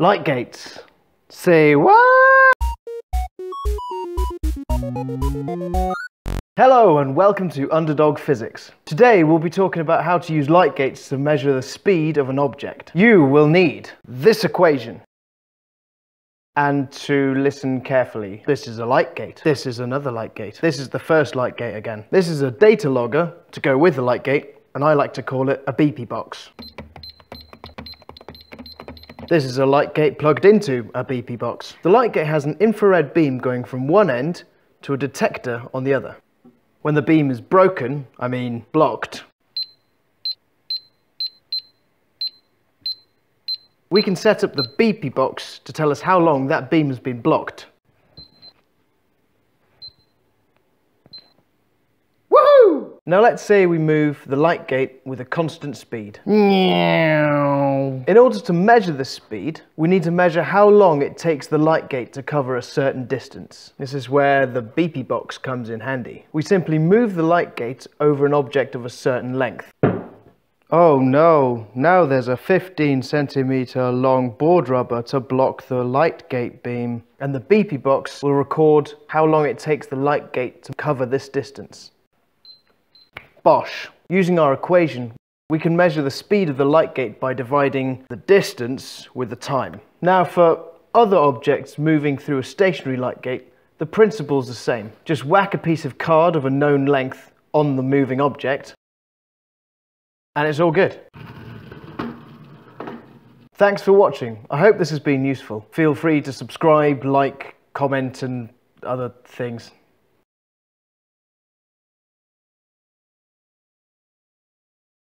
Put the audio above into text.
Light gates. Say what? Hello and welcome to Underdog Physics. Today we'll be talking about how to use light gates to measure the speed of an object. You will need this equation. And to listen carefully. This is a light gate. This is another light gate. This is the first light gate again. This is a data logger to go with the light gate, and I like to call it a beepy box. This is a light gate plugged into a beepy box. The light gate has an infrared beam going from one end to a detector on the other. When the beam is broken, I mean blocked, we can set up the beepy box to tell us how long that beam has been blocked. Woohoo! Now let's say we move the light gate with a constant speed. In order to measure the speed, we need to measure how long it takes the light gate to cover a certain distance. This is where the beepy box comes in handy. We simply move the light gate over an object of a certain length. Oh no, now there's a 15 centimeter long board rubber to block the light gate beam. And the beepy box will record how long it takes the light gate to cover this distance. Bosh. Using our equation, we can measure the speed of the light gate by dividing the distance with the time. Now for other objects moving through a stationary light gate, the principle's the same. Just whack a piece of card of a known length on the moving object, and it's all good. Thanks for watching. I hope this has been useful. Feel free to subscribe, like, comment, and other things.